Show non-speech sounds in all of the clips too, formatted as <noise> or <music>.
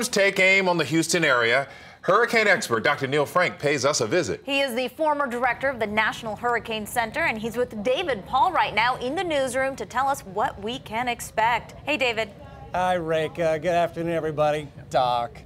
Take aim on the Houston area. Hurricane expert Dr. Neil Frank pays us a visit. He is the former director of the National Hurricane Center, and he's with David Paul right now in the newsroom to tell us what we can expect. Hey, David. Hi, Rick. Uh, good afternoon, everybody. Doc.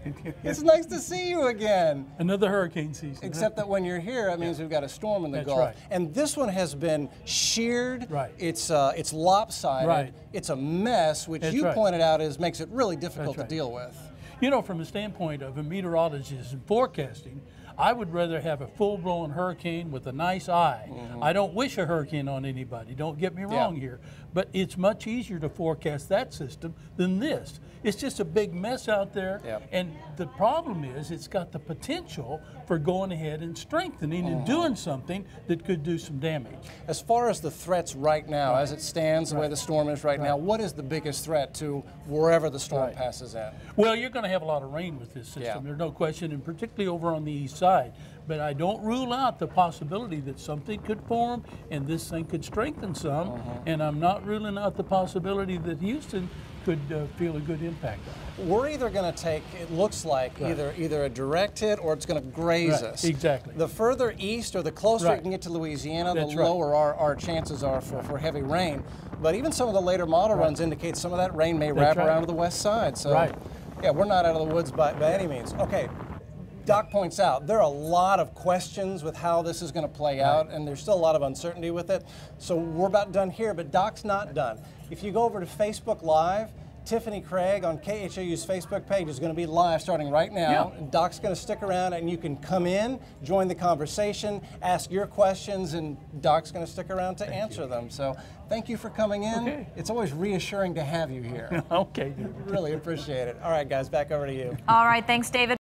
it's nice to see you again. Another hurricane season. Except that when you're here, it means yeah. we've got a storm in the That's Gulf. Right. And this one has been sheared. Right. It's uh, it's lopsided. Right. It's a mess, which That's you right. pointed out is makes it really difficult right. to deal with. You know, from the standpoint of a meteorologist and forecasting, I would rather have a full blown hurricane with a nice eye. Mm-hmm. I don't wish a hurricane on anybody, don't get me wrong yeah. here. But it's much easier to forecast that system than this. It's just a big mess out there. And the problem is, it's got the potential for going ahead and strengthening mm-hmm. and doing something that could do some damage. As far as the threats right now, right. as it stands, the way the storm is right, right, now, what is the biggest threat to wherever the storm passes at? Well, you're going to have a lot of rain with this system. Yeah. There's no question, and particularly over on the east side. But I don't rule out the possibility that something could form and this thing could strengthen some. Mm-hmm. And I'm not ruling out the possibility that Houston could uh, feel a good impact on. We're either going to take, it looks like, right. either either a direct hit or it's going to graze right. us. Exactly. The further east or the closer right. you can get to Louisiana, That's the lower our, our chances are for, for heavy rain. But even some of the later model runs indicate some of that rain may That's wrap around to the west side. So, right. Yeah, we're not out of the woods by, by any means. Okay, Doc points out there are a lot of questions with how this is going to play out, and there's still a lot of uncertainty with it. So we're about done here, but Doc's not done. If you go over to Facebook Live, Tiffany Craig on KHOU's Facebook page is going to be live starting right now. Yeah. Doc's going to stick around and you can come in, join the conversation, ask your questions, and Doc's going to stick around to thank answer you. them. So thank you for coming in. Okay. It's always reassuring to have you here. <laughs> okay. really appreciate it. All right, guys, back over to you. All right, thanks, David.